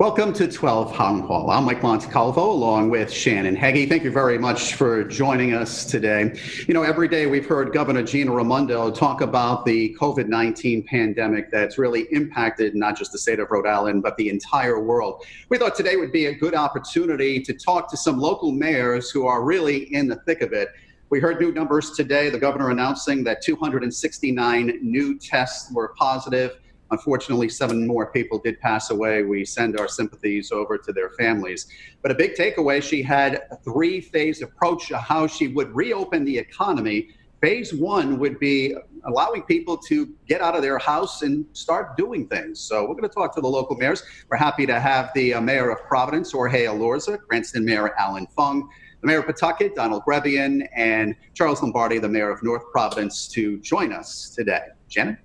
Welcome to 12 Town Hall. I'm Mike Montecalvo along with Shannon Hegy. Thank you very much for joining us today. You know, every day we've heard Governor Gina Raimondo talk about the COVID 19 pandemic that's really impacted not just the state of Rhode Island, but the entire world. We thought today would be a good opportunity to talk to some local mayors who are really in the thick of it. We heard new numbers today, the governor announcing that 269 new tests were positive. Unfortunately, seven more people did pass away. We send our sympathies over to their families. But a big takeaway she had a three phase approach to how she would reopen the economy. Phase one would be allowing people to get out of their house and start doing things. So we're going to talk to the local mayors. We're happy to have the uh, mayor of Providence, Jorge Elorza, Cranston Mayor Allan Fung, the mayor of Pawtucket, Donald Grebien, and Charles Lombardi, the mayor of North Providence, to join us today. Janet?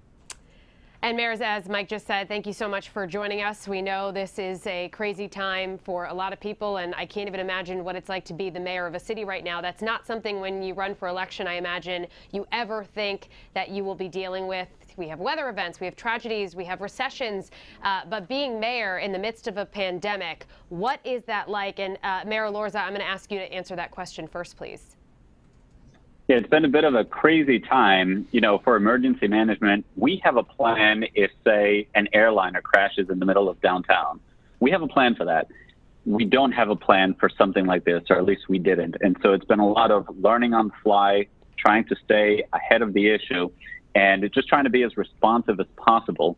And mayors, as Mike just said, thank you so much for joining us. We know this is a crazy time for a lot of people, and I can't even imagine what it's like to be the mayor of a city right now. That's not something when you run for election, I imagine, you ever think that you will be dealing with. We have weather events, we have tragedies, we have recessions, uh, but being mayor in the midst of a pandemic, what is that like? And uh, Mayor Elorza, I'm going to ask you to answer that question first, please. Yeah, it's been a bit of a crazy time, you know, for emergency management. We have a plan if, say, an airliner crashes in the middle of downtown. We have a plan for that. We don't have a plan for something like this, or at least we didn't. And so it's been a lot of learning on the fly, trying to stay ahead of the issue, and just trying to be as responsive as possible.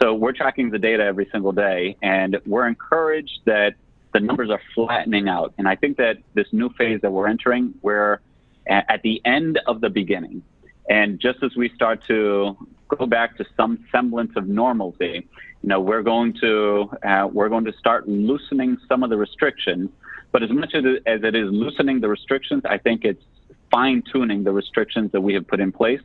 So we're tracking the data every single day, and we're encouraged that the numbers are flattening out. And I think that this new phase that we're entering, where at the end of the beginning. And just as we start to go back to some semblance of normalcy, you know, we're going to uh, we're going to start loosening some of the restrictions. But as much as it is loosening the restrictions, I think it's fine tuning the restrictions that we have put in place.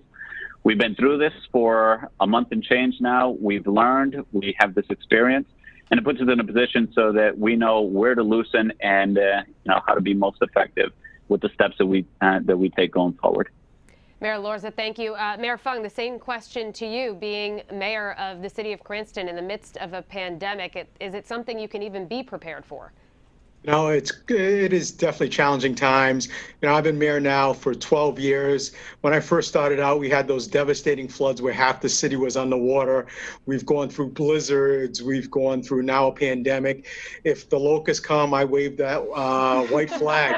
We've been through this for a month and change now. We've learned, we have this experience, and it puts us in a position so that we know where to loosen and uh, you know how to be most effective with the steps that we uh, that we take going forward. Mayor Elorza, thank you. Uh, mayor Fung, the same question to you, being mayor of the city of Cranston in the midst of a pandemic. It, is it something you can even be prepared for? No, it's it is definitely challenging times. You know, I've been mayor now for 12 years. When I first started out, we had those devastating floods where half the city was underwater. We've gone through blizzards. We've gone through now a pandemic. If the locusts come, I wave that uh, white flag.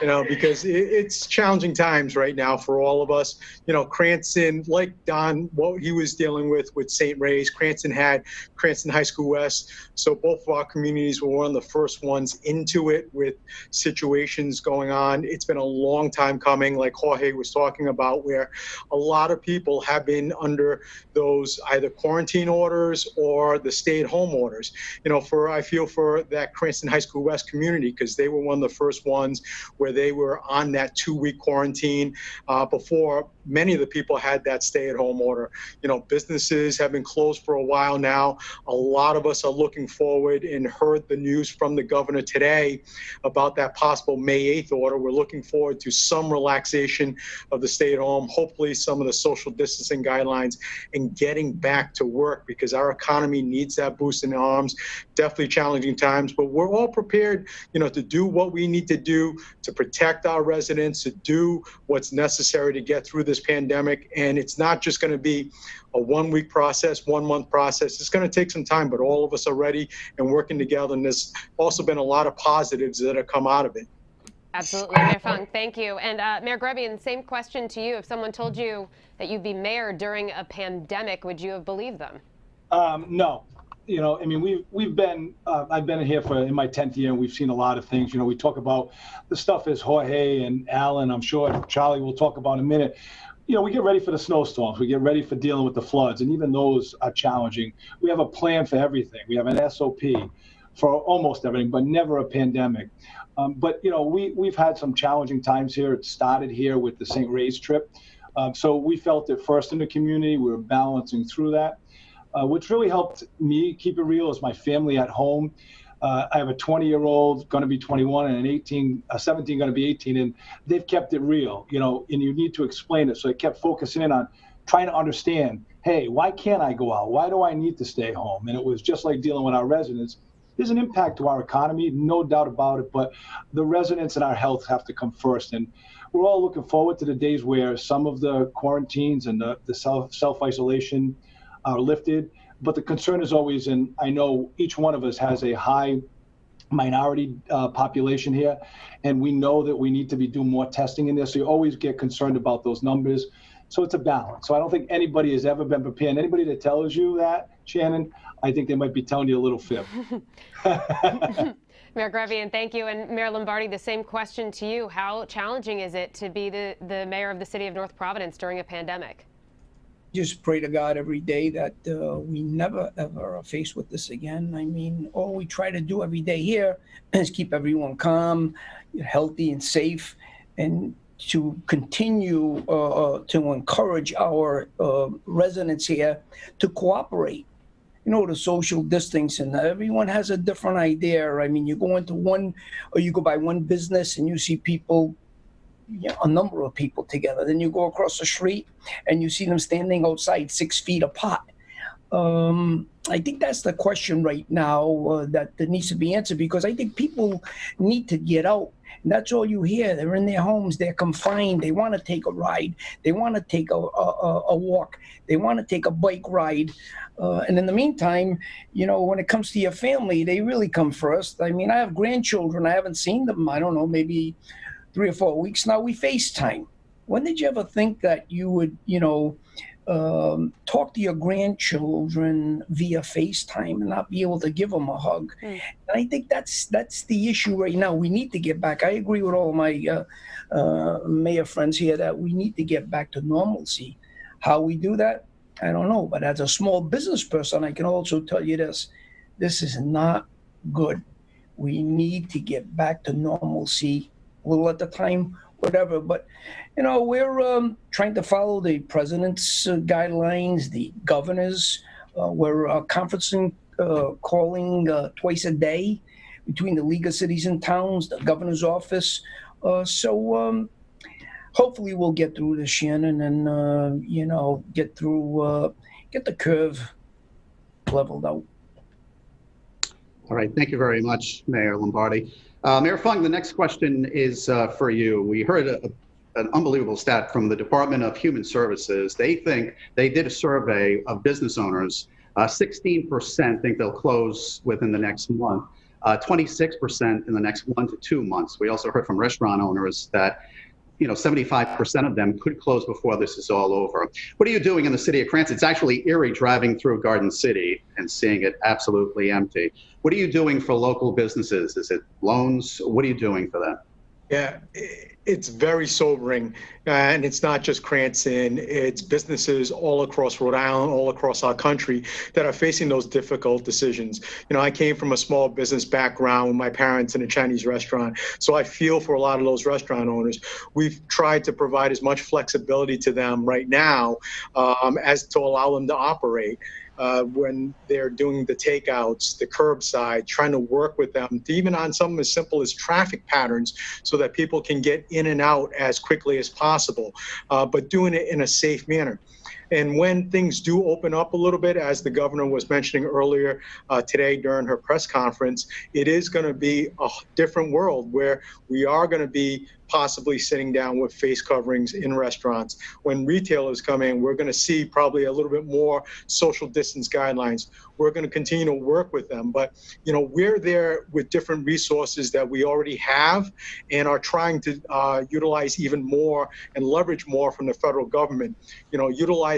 You know, because it, it's challenging times right now for all of us. You know, Cranston, like Don, what he was dealing with with St. Ray's, Cranston had Cranston High School West. So both of our communities were one of the first ones in into it with situations going on. It's been a long time coming, like Jorge was talking about, where a lot of people have been under those either quarantine orders or the stay at home orders. You know, for I feel for that Cranston High School West community because they were one of the first ones where they were on that two week quarantine uh, before many of the people had that stay at home order. You know, businesses have been closed for a while now. A lot of us are looking forward and heard the news from the governor today about that possible May 8th order. We're looking forward to some relaxation of the stay at home, hopefully some of the social distancing guidelines and getting back to work because our economy needs that boost in arms. Definitely challenging times, but we're all prepared, you know, to do what we need to do to protect our residents, to do what's necessary to get through this pandemic. And it's not just going to be a one week process, one month process. It's going to take some time, but all of us are ready and working together. And there's also been a lot of positives that have come out of it. Absolutely, Mayor Fung, thank you. And uh, Mayor Grebien, same question to you. If someone told you that you'd be mayor during a pandemic, would you have believed them? Um, no, you know, I mean, we've we've been uh, I've been here for in my tenth year, and we've seen a lot of things. You know, we talk about the stuff as Jorge and Allan. I'm sure Charlie will talk about in a minute you know, we get ready for the snowstorms. We get ready for dealing with the floods, and even those are challenging. We have a plan for everything. We have an SOP for almost everything, but never a pandemic. Um, but you know, we we've had some challenging times here. It started here with the St. Ray's trip, um, so we felt it first in the community. We were balancing through that. Uh, which really helped me keep it real is my family at home. Uh, I have a 20 year old going to be 21 and an 18, a 17 going to be 18, and they've kept it real, you know, and you need to explain it. So I kept focusing in on trying to understand, hey, why can't I go out? Why do I need to stay home? And it was just like dealing with our residents. there's an impact to our economy, no doubt about it. But the residents and our health have to come first. And we're all looking forward to the days where some of the quarantines and the, the self self isolation are lifted. But the concern is always, and I know each one of us has a high minority uh, population here, and we know that we need to be doing more testing in this. So you always get concerned about those numbers. So it's a balance. So I don't think anybody has ever been prepared. Anybody that tells you that, Shannon, I think they might be telling you a little fib. Mayor Grebien, thank you. And Mayor Lombardi, the same question to you. How challenging is it to be the, the mayor of the city of North Providence during a pandemic? Just pray to God every day that uh, we never ever are faced with this again. I mean, all we try to do every day here is keep everyone calm, healthy, and safe, and to continue uh, uh to encourage our uh, residents here to cooperate. You know, the social distancing. Everyone has a different idea. I mean, you go into one, or you go by one business and you see people you know, a number of people together. Then you go across the street and you see them standing outside six feet apart. Um, I think that's the question right now uh, that, that needs to be answered because I think people need to get out. And that's all you hear. They're in their homes. They're confined. They want to take a ride. They want to take a, a, a walk. They want to take a bike ride. Uh, and in the meantime, you know, when it comes to your family, they really come first. I mean, I have grandchildren. I haven't seen them. I don't know, maybe three or four weeks now, we FaceTime. When did you ever think that you would, you know, um, talk to your grandchildren via FaceTime and not be able to give them a hug? Mm. And I think that's that's the issue right now. We need to get back. I agree with all my uh, uh, mayor friends here that we need to get back to normalcy. How we do that, I don't know. But as a small business person, I can also tell you this: this is not good. We need to get back to normalcy little at the time, whatever. But you know, we're um, trying to follow the president's uh, guidelines, the governor's. Uh, we're uh, conferencing, uh, calling uh, twice a day between the League of Cities and Towns, the governor's office. Uh, so um, hopefully, we'll get through this, Shannon, and you know, get through, get the curve leveled out. All right. Thank you very much, Mayor Lombardi. Uh, Mayor Fung, the next question is uh, for you. We heard a, an unbelievable stat from the Department of Human Services. They think they did a survey of business owners. Uh, 16% think they'll close within the next month. 26% uh, in the next one to two months. We also heard from restaurant owners that you know, 75% of them could close before this is all over. What are you doing in the city of Cranston? It's actually eerie driving through Garden City and seeing it absolutely empty. What are you doing for local businesses? Is it loans? What are you doing for them? Yeah, it's very sobering. Uh, and it's not just Cranston, it's businesses all across Rhode Island, all across our country that are facing those difficult decisions. You know, I came from a small business background with my parents in a Chinese restaurant. So I feel for a lot of those restaurant owners. We've tried to provide as much flexibility to them right now um, as to allow them to operate uh, when they're doing the takeouts, the curbside, trying to work with them, even on something as simple as traffic patterns so that people can get in and out as quickly as possible, uh, but doing it in a safe manner. And when things do open up a little bit, as the governor was mentioning earlier uh, today during her press conference, it is going to be a different world where we are going to be possibly sitting down with face coverings in restaurants. When retailers come in, we're going to see probably a little bit more social distance guidelines. We're going to continue to work with them, but you know we're there with different resources that we already have and are trying to uh, utilize even more and leverage more from the federal government. You know,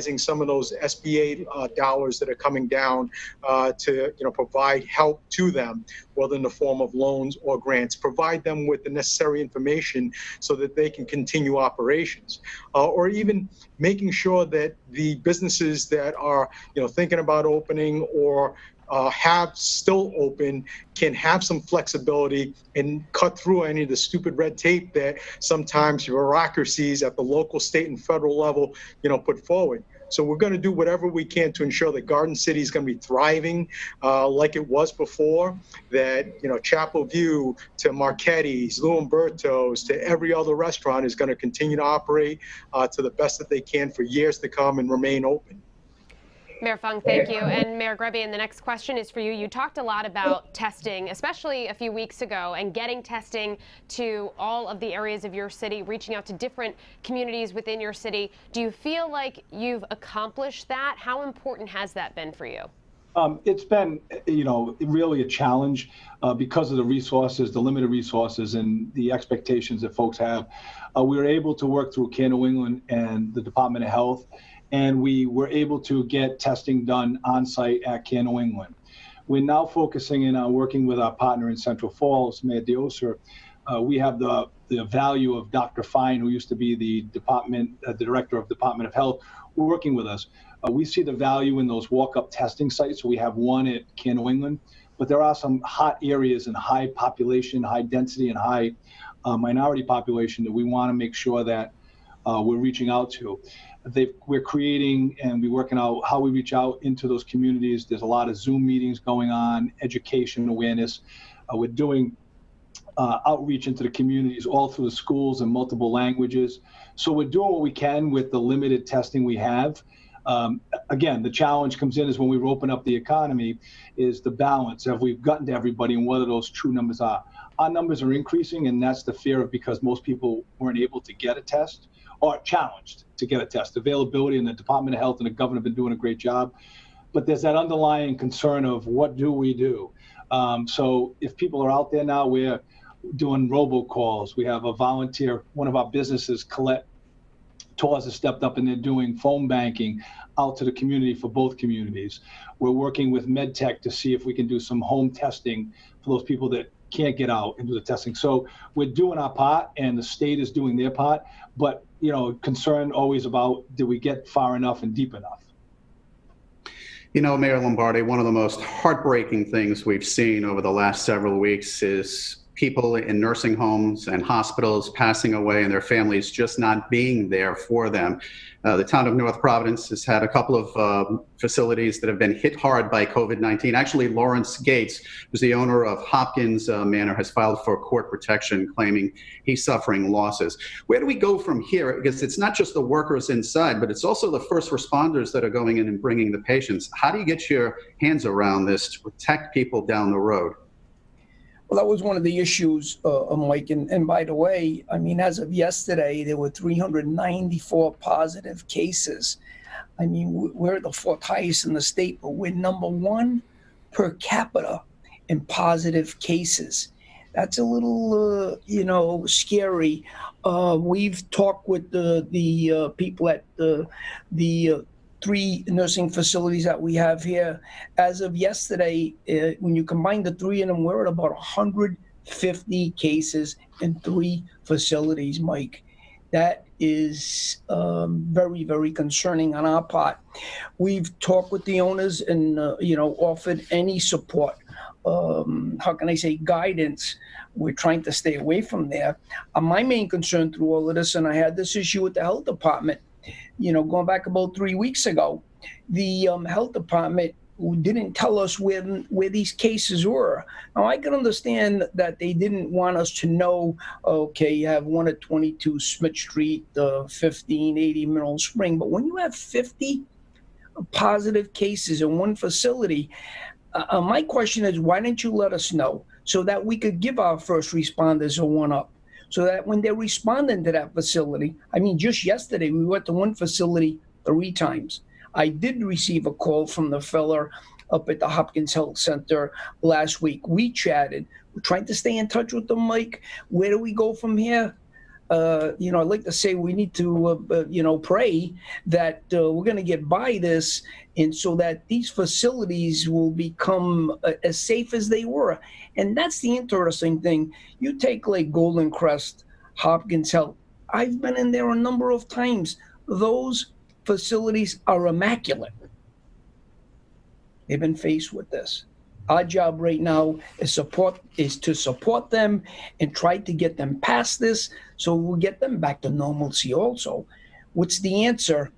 utilizing some of those SBA uh, dollars that are coming down uh, to you know provide help to them, whether in the form of loans or grants. Provide them with the necessary information so that they can continue operations, uh, or even making sure that the businesses that are you know thinking about opening or uh, have still open can have some flexibility and cut through any of the stupid red tape that sometimes bureaucracies at the local, state, and federal level, you know, put forward. So we're going to do whatever we can to ensure that Garden City is going to be thriving uh, like it was before. That you know Chapel View to Marchetti's, Lou Umberto's to every other restaurant is going to continue to operate uh, to the best that they can for years to come and remain open. Mayor Fung, thank you. And Mayor Grebien, the next question is for you. You talked a lot about testing, especially a few weeks ago, and getting testing to all of the areas of your city, reaching out to different communities within your city. Do you feel like you've accomplished that? How important has that been for you? Um, it's been, you know, really a challenge uh, because of the resources, the limited resources, and the expectations that folks have. Uh, we were able to work through Care New England and the Department of Health and we were able to get testing done on site at New England. We're now focusing in on working with our partner in Central Falls, Mayor Diossa. Uh, we have the, the value of Dr. Fine, who used to be the department, uh, the director of Department of Health, working with us. Uh, we see the value in those walk-up testing sites. We have one at New England, but there are some hot areas and high population, high density, and high uh, minority population that we want to make sure that uh, we're reaching out to we're creating and we're working out how we reach out into those communities. There's a lot of Zoom meetings going on, education awareness. Uh, we're doing uh, outreach into the communities all through the schools in multiple languages. So we're doing what we can with the limited testing we have. Um, again, the challenge comes in is when we open up the economy, is the balance. Have we gotten to everybody and what are those true numbers are? Our numbers are increasing, and that's the fear of because most people weren't able to get a test or challenged to get a test. Availability and the Department of Health and the governor have been doing a great job. But there's that underlying concern of what do we do? Um, so if people are out there now, we're doing robocalls. We have a volunteer, one of our businesses, Colette Torres has stepped up and they're doing phone banking out to the community for both communities. We're working with MedTech to see if we can do some home testing for those people that can't get out and do the testing. So we're doing our part and the state is doing their part, but you know, concern always about do we get far enough and deep enough? You know, Mayor Lombardi, one of the most heartbreaking things we've seen over the last several weeks is people in nursing homes and hospitals passing away and their families just not being there for them. Uh, the town of North Providence has had a couple of uh, facilities that have been hit hard by COVID 19. Actually, Lawrence Gates, who's the owner of Hopkins uh, Manor, has filed for court protection, claiming he's suffering losses. Where do we go from here? Because it's not just the workers inside, but it's also the first responders that are going in and bringing the patients. How do you get your hands around this to protect people down the road? Well, that was one of the issues, uh, Mike. And, and by the way, I mean, as of yesterday, there were 394 positive cases. I mean, we're the fourth highest in the state, but we're number one per capita in positive cases. That's a little, uh, you know, scary. Uh, we've talked with the the uh, people at the the uh, three nursing facilities that we have here. As of yesterday, uh, when you combine the three of them, we're at about 150 cases in three facilities, Mike. That is um, very, very concerning on our part. We've talked with the owners and, uh, you know, offered any support. Um, how can I say, guidance. We're trying to stay away from there. Uh, my main concern through all of this, and I had this issue with the health department, you know, going back about three weeks ago, the um, health department didn't tell us where where these cases were. Now I can understand that they didn't want us to know. Okay, you have one at 22 Smith Street, uh, 1580 Mineral Spring, but when you have 50 positive cases in one facility, uh, uh, my question is, why didn't you let us know so that we could give our first responders a one up? So that when they're responding to that facility, I mean, just yesterday we went to one facility three times. I did receive a call from the feller up at the Hopkins Health Center last week. We chatted. We're trying to stay in touch with them, Mike. Where do we go from here? Uh, you know, I'd like to say we need to, uh, uh, you know, pray that uh, we're going to get by this, and so that these facilities will become uh, as safe as they were. And that's the interesting thing. You take like Golden Crest, Hopkins Health. I've been in there a number of times. Those facilities are immaculate. They've been faced with this. Our job right now is support is to support them and try to get them past this so we'll get them back to normalcy also. What's the answer?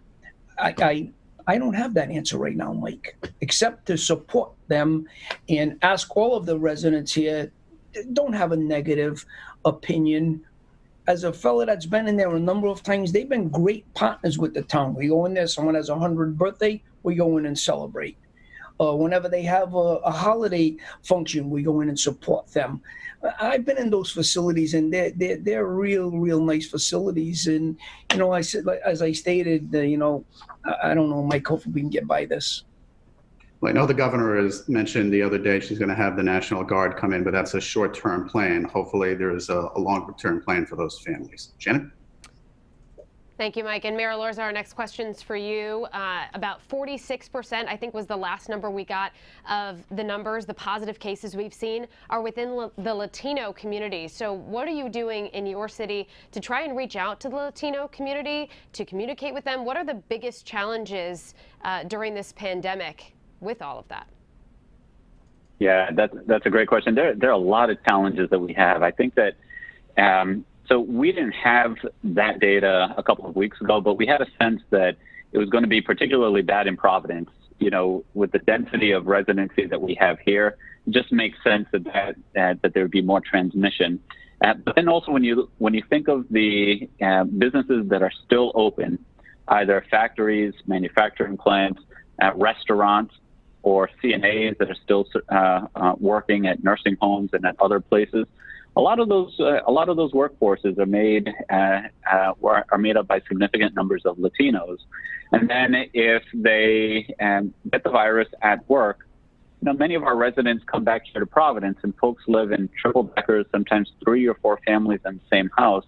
I, I I don't have that answer right now, Mike, except to support them and ask all of the residents here don't have a negative opinion. As a fellow that's been in there a number of times, they've been great partners with the town. We go in there, someone has a hundred birthday, we go in and celebrate. Uh, whenever they have a, a, holiday function, we go in and support them. I've been in those facilities, and they're they're, they're real, real nice facilities. And you know, I said, as I stated, uh, you know, I, I, don't know, Mike, hopefully we can get by this. Well, I know the governor has mentioned the other day she's going to have the National Guard come in, but that's a short-term plan. Hopefully, there is a, a longer-term plan for those families. Shannon. Thank you, Mike. And Mayor Elorza, our next question's for you. Uh, about 46%, I think was the last number we got of the numbers, the positive cases we've seen are within the Latino community. So what are you doing in your city to try and reach out to the Latino community, to communicate with them? What are the biggest challenges uh, during this pandemic with all of that? Yeah, that's, that's a great question. There, there are a lot of challenges that we have. I think that um, so we didn't have that data a couple of weeks ago, but we had a sense that it was going to be particularly bad in Providence. You know, with the density of residency that we have here, it just makes sense that that, that, that there would be more transmission. Uh, but then also when you when you think of the uh, businesses that are still open, either factories, manufacturing plants, uh, restaurants, or CNAs that are still uh, uh, working at nursing homes and at other places, a lot of those uh, a lot of those workforces are made uh, uh, are made up by significant numbers of Latinos, and then if they um, get the virus at work, you know many of our residents come back here to Providence, and folks live in triple deckers, sometimes three or four families in the same house.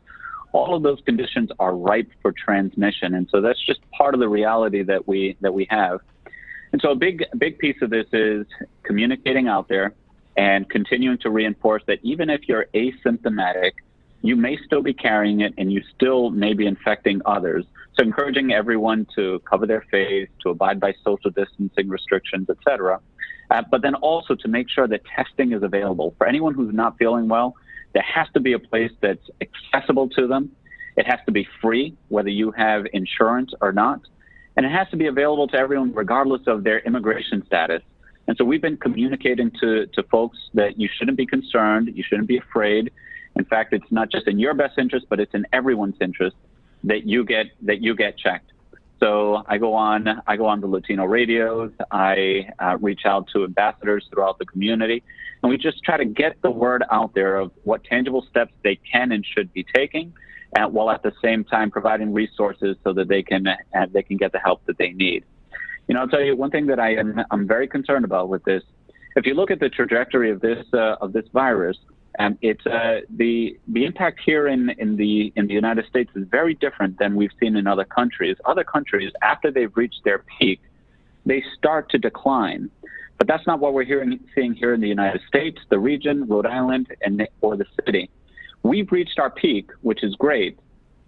All of those conditions are ripe for transmission, and so that's just part of the reality that we that we have. And so a big big piece of this is communicating out there and continuing to reinforce that even if you're asymptomatic, you may still be carrying it and you still may be infecting others. So encouraging everyone to cover their face, to abide by social distancing restrictions, etc. Uh, but then also to make sure that testing is available for anyone who's not feeling well. There has to be a place that's accessible to them. It has to be free, whether you have insurance or not. And it has to be available to everyone, regardless of their immigration status. And so we've been communicating to, to folks that you shouldn't be concerned, you shouldn't be afraid. In fact, it's not just in your best interest, but it's in everyone's interest that you get that you get checked. So I go on I go on the Latino radios. I uh, reach out to ambassadors throughout the community, and we just try to get the word out there of what tangible steps they can and should be taking, uh, while at the same time providing resources so that they can uh, they can get the help that they need. You know, I'll tell you one thing that I am I'm very concerned about with this. If you look at the trajectory of this uh, of this virus, um, it's uh, the the impact here in, in the in the United States is very different than we've seen in other countries. Other countries, after they've reached their peak, they start to decline. But that's not what we're hearing, seeing here in the United States, the region, Rhode Island, and or the city. We've reached our peak, which is great,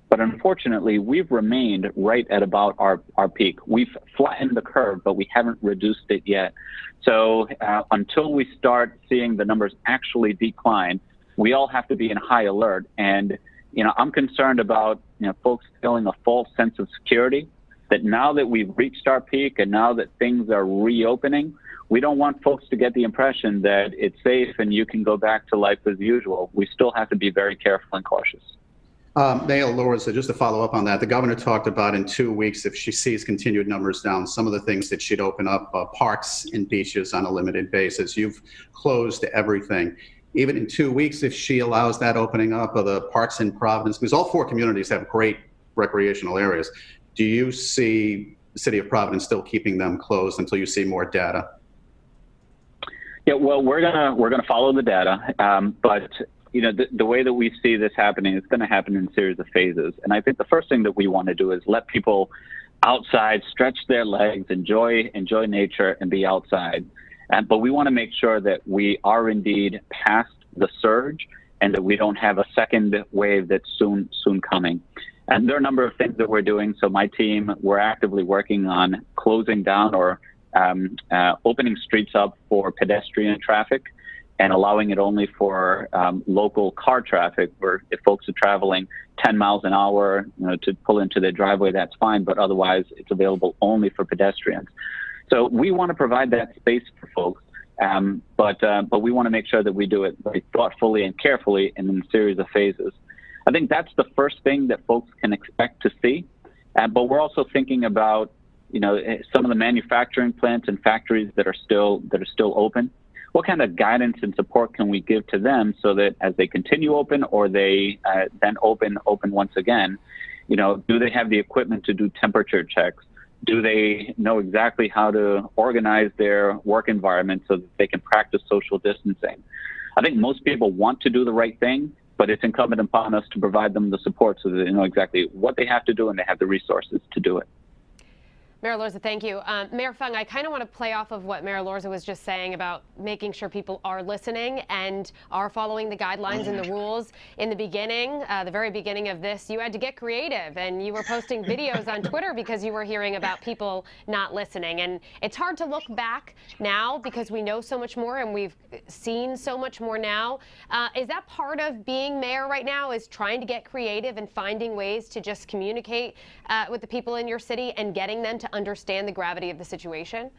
but unfortunately, we've remained right at about our, our peak. We've flattened the curve, but we haven't reduced it yet. So uh, until we start seeing the numbers actually decline, we all have to be in high alert. And, you know, I'm concerned about, you know, folks feeling a false sense of security that now that we've reached our peak and now that things are reopening, we don't want folks to get the impression that it's safe and you can go back to life as usual. We still have to be very careful and cautious. Um, Mayor Elorza, just to follow up on that, the governor talked about in two weeks, if she sees continued numbers down, some of the things that she'd open up uh, parks and beaches on a limited basis. You've closed everything. Even in two weeks, if she allows that opening up of the parks in Providence, because all four communities have great recreational areas, do you see the city of Providence still keeping them closed until you see more data? Yeah, well, we're gonna we're gonna follow the data, um, but you know, the, the way that we see this happening is going to happen in a series of phases. And I think the first thing that we want to do is let people outside stretch their legs, enjoy enjoy nature, and be outside. And, but we want to make sure that we are indeed past the surge and that we don't have a second wave that's soon soon coming. And there are a number of things that we're doing. So my team, we're actively working on closing down or um, uh, opening streets up for pedestrian traffic and allowing it only for um, local car traffic, where if folks are traveling 10 miles an hour, you know, to pull into their driveway, that's fine, but otherwise it's available only for pedestrians. So we want to provide that space for folks, um, but uh, but we want to make sure that we do it very thoughtfully and carefully and in a series of phases. I think that's the first thing that folks can expect to see, uh, but we're also thinking about you know, eh, some of the manufacturing plants and factories that are still that are still open. What kind of guidance and support can we give to them so that as they continue open or they uh, then open open once again, you know, do they have the equipment to do temperature checks? Do they know exactly how to organize their work environment so that they can practice social distancing? I think most people want to do the right thing, but it's incumbent upon us to provide them the support so that they know exactly what they have to do and they have the resources to do it. Mayor Elorza, thank you. Um, Mayor Fung, I kind of want to play off of what Mayor Elorza was just saying about making sure people are listening and are following the guidelines and the rules. In the beginning, uh, the very beginning of this, you had to get creative and you were posting videos on Twitter because you were hearing about people not listening. And it's hard to look back now because we know so much more and we've seen so much more now. Uh, is that part of being mayor right now is trying to get creative and finding ways to just communicate uh, with the people in your city and getting them to understand the gravity of the situation?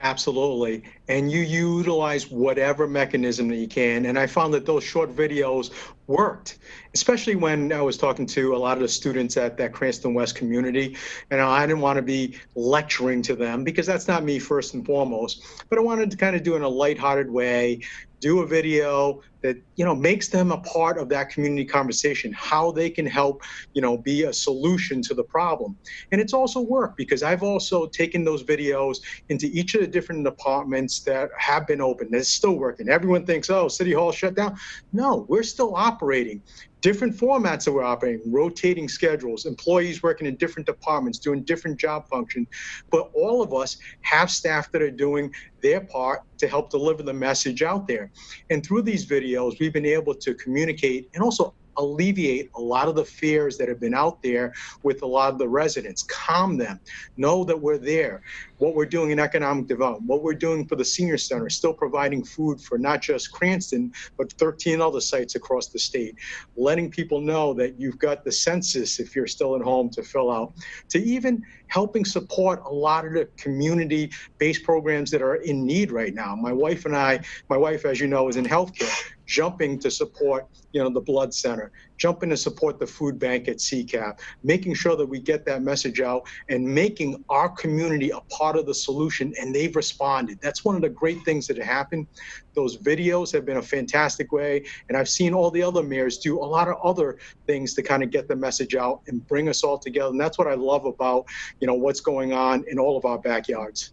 Absolutely. And you utilize whatever mechanism that you can. And I found that those short videos worked, especially when I was talking to a lot of the students at that Cranston West community. And I didn't want to be lecturing to them because that's not me first and foremost. But I wanted to kind of do in a lighthearted way, do a video that you know makes them a part of that community conversation how they can help you know be a solution to the problem. And it's also work because i've also taken those videos into each of the different departments that have been open. That's still working. Everyone thinks oh city hall shut down. No we're still operating. Different formats that we're operating, rotating schedules, employees working in different departments, doing different job functions. But all of us have staff that are doing their part to help deliver the message out there. And through these videos, we've been able to communicate and also alleviate a lot of the fears that have been out there with a lot of the residents. Calm them. Know that we're there. What we're doing in economic development, what we're doing for the senior center, still providing food for not just Cranston, but 13 other sites across the state. Letting people know that you've got the census if you're still at home to fill out. To even helping support a lot of the community based programs that are in need right now. My wife and I, my wife, as you know, is in healthcare jumping to support you know the blood center jumping to support the food bank at CCAP, making sure that we get that message out and making our community a part of the solution and they've responded. That's one of the great things that happened. Those videos have been a fantastic way and i've seen all the other mayors do a lot of other things to kind of get the message out and bring us all together and that's what i love about you know what's going on in all of our backyards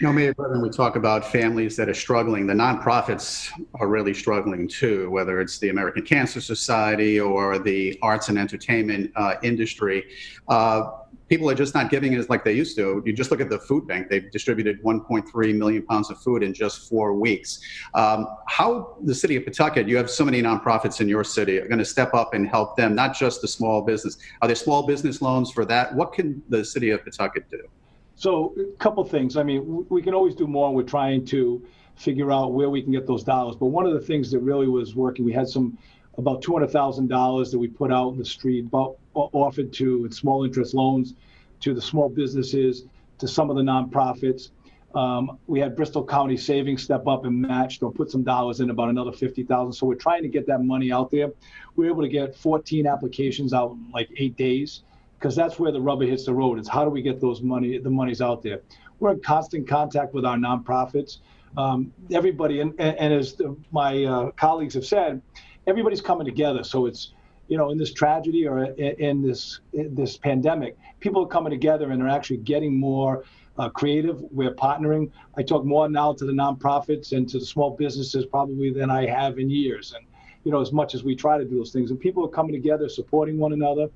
know, Mayor Grebien, we talk about families that are struggling. The nonprofits are really struggling too, whether it's the American Cancer Society or the arts and entertainment uh, industry. Uh, people are just not giving as like they used to. You just look at the food bank; they've distributed 1.3 million pounds of food in just four weeks. Um, how the city of Pawtucket, you have so many nonprofits in your city, are going to step up and help them, not just the small business. Are there small business loans for that? What can the city of Pawtucket do? So a couple things. I mean, we can always do more. We're trying to figure out where we can get those dollars. But one of the things that really was working, we had some about two hundred thousand dollars that we put out in the street, about, offered to small interest loans to the small businesses, to some of the nonprofits. Um, we had Bristol County Savings step up and matched or put some dollars in, about another fifty thousand. So we're trying to get that money out there. We were able to get 14 applications out in like eight days because that's where the rubber hits the road. It's how do we get those money, the money's out there. We're in constant contact with our nonprofits. Um, everybody, and, and, as the, my uh, colleagues have said, everybody's coming together. So it's, you know, in this tragedy or in this in this pandemic, people are coming together and are actually getting more uh, creative. We're partnering. I talk more now to the nonprofits and to the small businesses probably than I have in years. And you know, as much as we try to do those things, and people are coming together, supporting one another.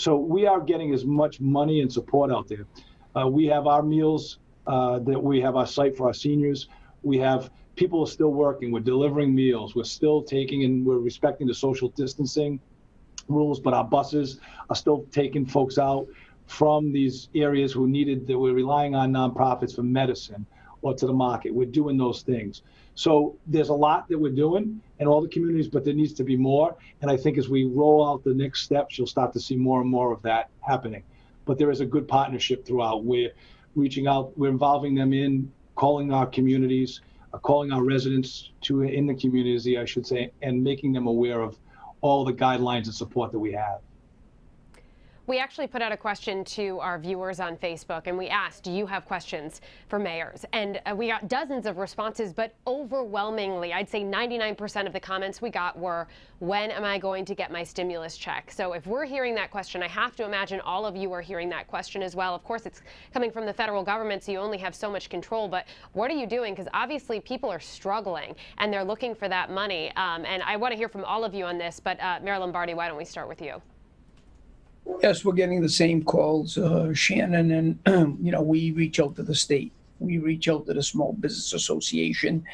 So we are getting as much money and support out there. Uh, we have our meals uh, that we have our site for our seniors. We have people are still working. We're delivering meals. We're still taking and we're respecting the social distancing rules, but our buses are still taking folks out from these areas who needed that we're relying on nonprofits for medicine or to the market. We're doing those things. So there's a lot that we're doing in all the communities, but there needs to be more. And I think as we roll out the next steps, you'll start to see more and more of that happening. But there is a good partnership throughout. We're reaching out, we're involving them in calling our communities, uh, calling our residents to in the community, I should say, and making them aware of all the guidelines and support that we have. We actually put out a question to our viewers on Facebook and we asked, do you have questions for mayors? And uh, we got dozens of responses, but overwhelmingly, I'd say 99% of the comments we got were, when am I going to get my stimulus check? So if we're hearing that question, I have to imagine all of you are hearing that question as well. Of course, it's coming from the federal government, so you only have so much control, but what are you doing? Because obviously people are struggling and they're looking for that money. Um, and I want to hear from all of you on this, but uh, Mayor Lombardi, why don't we start with you? Yes, we're getting the same calls, uh, Shannon, and you know we reach out to the state, we reach out to the Small Business Association,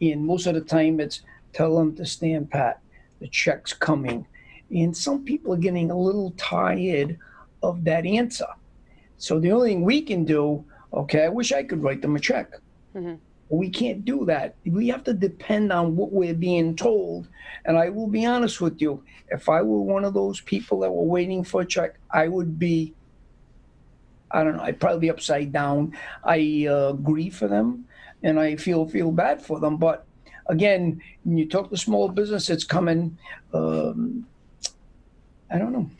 and most of the time it's tell them to stand pat, the check's coming, and some people are getting a little tired of that answer. So the only thing we can do, okay, I wish I could write them a check. Mhm. We can't do that. We have to depend on what we're being told. And I will be honest with you, if I were one of those people that were waiting for a check, I would be, I don't know, I'd probably be upside down. I uh, grieve for them and I feel feel bad for them. But again, when you talk to small business, it's coming. Um, I don't know.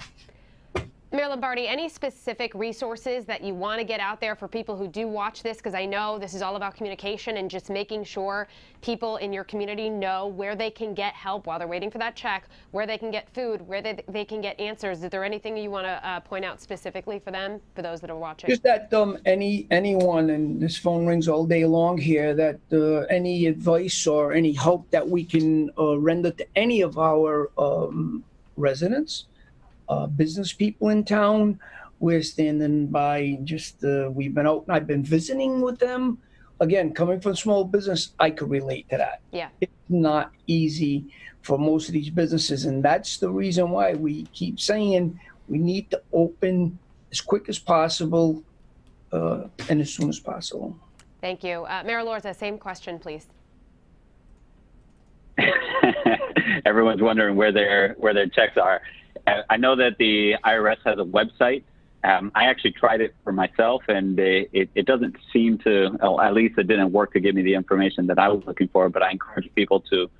Mayor Lombardi, any specific resources that you want to get out there for people who do watch this? Because I know this is all about communication and just making sure people in your community know where they can get help while they're waiting for that check, where they can get food, where they, they can get answers. Is there anything you want to uh, point out specifically for them, for those that are watching? Just that um, any anyone, and this phone rings all day long here, that uh, any advice or any help that we can uh, render to any of our um, residents, uh, business people in town, we're standing by. Just uh, we've been out and I've been visiting with them. Again, coming from small business, I could relate to that. Yeah. It's not easy for most of these businesses, and that's the reason why we keep saying we need to open as quick as possible uh, and as soon as possible. Thank you. Uh, Mayor Elorza, same question, please. Everyone's wondering where their where their checks are. Uh, I know that the IRS has a website. Um, I actually tried it for myself, and it, it, doesn't seem to, at least it didn't work to give me the information that I was looking for. But I encourage people to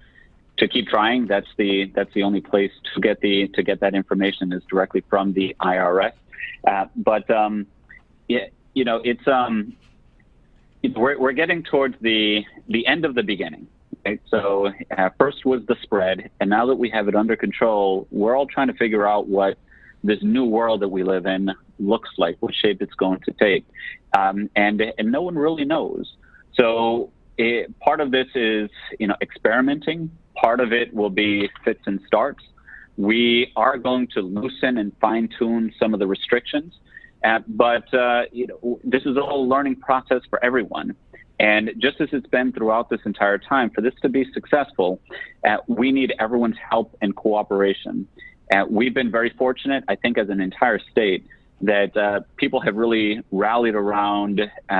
to keep trying. That's the that's the only place to get the to get that information is directly from the IRS. Uh, but um, yeah, you know, it's um, we're we're getting towards the the end of the beginning. So uh, first was the spread, and now that we have it under control, we're all trying to figure out what this new world that we live in looks like, what shape it's going to take, um, and and no one really knows. So it, part of this is you know experimenting. Part of it will be fits and starts. We are going to loosen and fine tune some of the restrictions, uh, but uh, you know this is all a whole learning process for everyone. And just as it's been throughout this entire time, for this to be successful, uh, we need everyone's help and cooperation. Uh, we've been very fortunate, I think, as an entire state, that uh, people have really rallied around uh,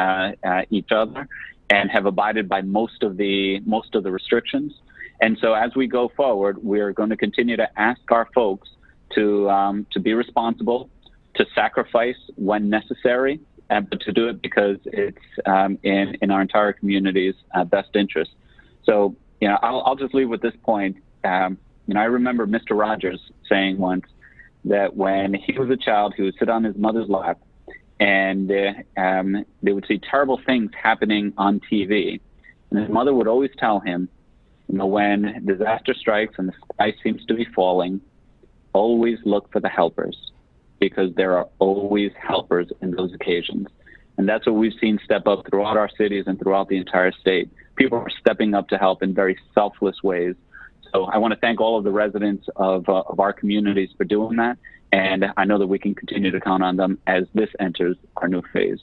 uh, each other and have abided by most of the most of the restrictions. And so, as we go forward, we're going to continue to ask our folks to um, to be responsible, to sacrifice when necessary, uh, but to do it because it's um, in in our entire community's uh, best interest. So, you know, I'll, I'll just leave with this point. Um, you know, I remember Mr. Rogers saying once that when he was a child, he would sit on his mother's lap, and uh, um, they would see terrible things happening on TV, and his mother would always tell him, you know, when disaster strikes and the sky seems to be falling, always look for the helpers because there are always helpers in those occasions. And that's what we've seen step up throughout our cities and throughout the entire state. People are stepping up to help in very selfless ways. So I want to thank all of the residents of, uh, of our communities for doing that. And I know that we can continue to count on them as this enters our new phase.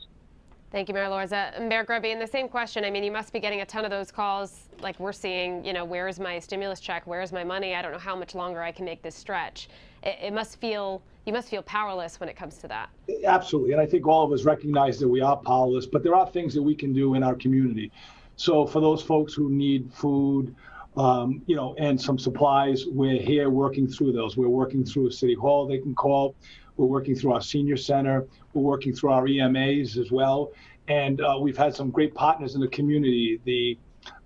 Thank you, Mayor Elorza. Mayor Grebien, and the same question. I mean, you must be getting a ton of those calls, like we're seeing. You know, where is my stimulus check? Where is my money? I don't know how much longer I can make this stretch. It, it must feel you must feel powerless when it comes to that. Absolutely, and I think all of us recognize that we are powerless, but there are things that we can do in our community. So for those folks who need food, um, you know, and some supplies, we're here working through those. We're working through a city hall they can call. We're working through our senior center. We're working through our EMAs as well. And uh, we've had some great partners in the community. The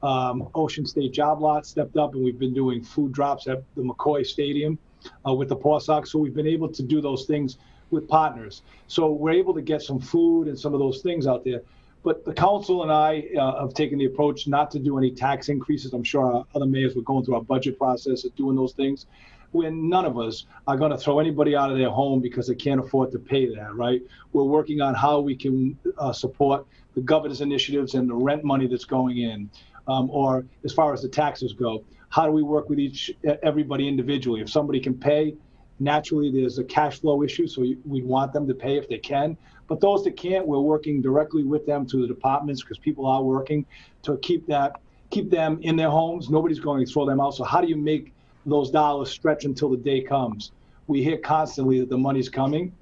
um, Ocean State Job Lot stepped up, and we've been doing food drops at the McCoy Stadium uh, with the Paw Sox. So we've been able to do those things with partners. So we're able to get some food and some of those things out there. But the council and I uh, have taken the approach not to do any tax increases. I'm sure our other mayors were going through our budget process of doing those things. When none of us are going to throw anybody out of their home because they can't afford to pay that, right? We're working on how we can uh, support the governor's initiatives and the rent money that's going in, um, or as far as the taxes go, how do we work with each everybody individually? If somebody can pay, naturally there's a cash flow issue, so we'd want them to pay if they can. But those that can't, we're working directly with them to the departments because people are working to keep that keep them in their homes. Nobody's going to throw them out. So how do you make those dollars stretch until the day comes? We hear constantly that the money's coming.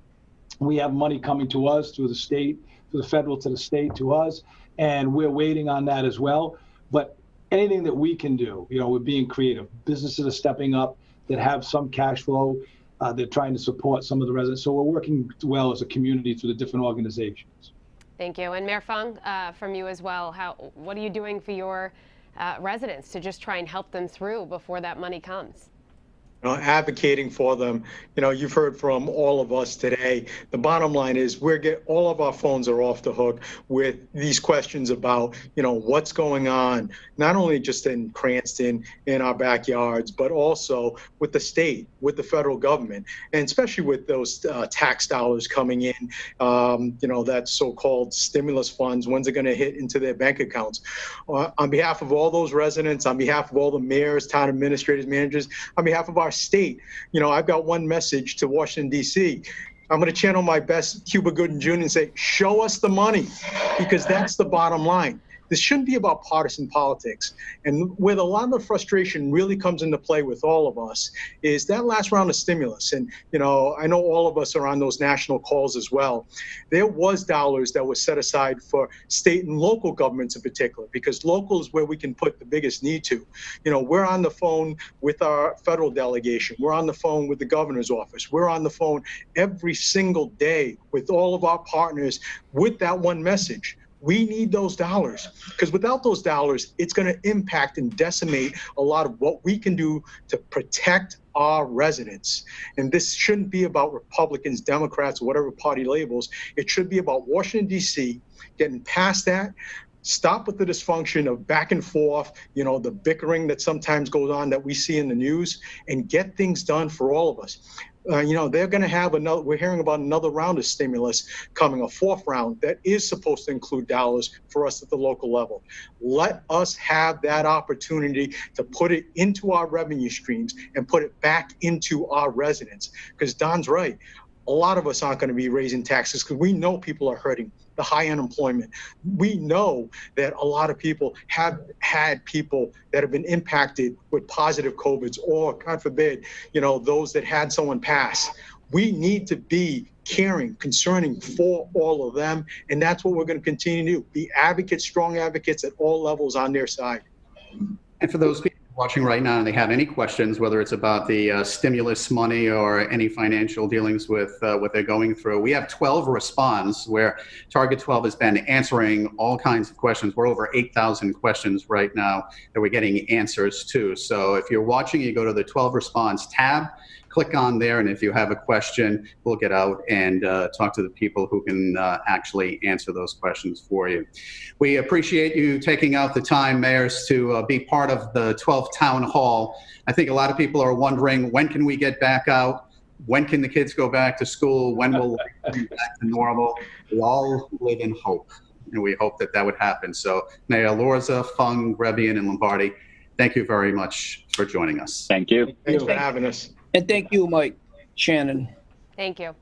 We have money coming to us through the state, through the federal to the state to us, and we're waiting on that as well. But anything that we can do, you know, we're being creative. Businesses are stepping up that have some cash flow. Uh, they're trying to support some of the residents. So we're working well as a community through the different organizations. Thank you. And Mayor Fung, uh, from you as well, how, what are you doing for your uh, residents to just try and help them through before that money comes? Know, advocating for them. You know, you've heard from all of us today. The bottom line is we're get all of our phones are off the hook with these questions about, you know, what's going on, not only just in Cranston, in our backyards, but also with the state, with the federal government, and especially with those uh, tax dollars coming in, um, you know, that so-called stimulus funds, when's it going to hit into their bank accounts? Uh, on behalf of all those residents, on behalf of all the mayors, town administrators, managers, on behalf of our state. You know, I've got one message to Washington, D.C. I'm going to channel my best Cuba Gooding Jr. and say, show us the money, because that's the bottom line. This shouldn't be about partisan politics. And where a lot of the frustration really comes into play with all of us is that last round of stimulus. And, you know, I know all of us are on those national calls as well. There was dollars that was set aside for state and local governments in particular, because local is where we can put the biggest need to. You know, we're on the phone with our federal delegation. We're on the phone with the governor's office. We're on the phone every single day with all of our partners with that one message we need those dollars because without those dollars, it's going to impact and decimate a lot of what we can do to protect our residents. And this shouldn't be about Republicans, Democrats, whatever party labels. It should be about Washington, D.C., getting past that, stop with the dysfunction of back and forth, you know, the bickering that sometimes goes on that we see in the news, and get things done for all of us uh, you know, they're going to have another, we're hearing about another round of stimulus coming, a fourth round that is supposed to include dollars for us at the local level. Let us have that opportunity to put it into our revenue streams and put it back into our residents. Because Don's right. A lot of us aren't going to be raising taxes because we know people are hurting the high unemployment. We know that a lot of people have had people that have been impacted with positive COVIDs or, God forbid, you know, those that had someone pass. We need to be caring, concerning for all of them. And that's what we're going to continue to do be advocates, strong advocates at all levels on their side. And for those people watching right now and they have any questions, whether it's about the uh, stimulus money or any financial dealings with uh, what they're going through, we have 12 responds where Target 12 has been answering all kinds of questions. We're over 8,000 questions right now that we're getting answers to. So if you're watching, you go to the 12 response tab click on there, and if you have a question, we'll get out and uh, talk to the people who can uh, actually answer those questions for you. We appreciate you taking out the time, mayors, to uh, be part of the 12th Town Hall. I think a lot of people are wondering when can we get back out? When can the kids go back to school? When will we be back to normal? We all live in hope, and we hope that that would happen. So, Mayor Elorza, Fung, Grebien, and Lombardi, thank you very much for joining us. Thank you. Thanks for having us. And thank you, Mike Shannon. Thank you.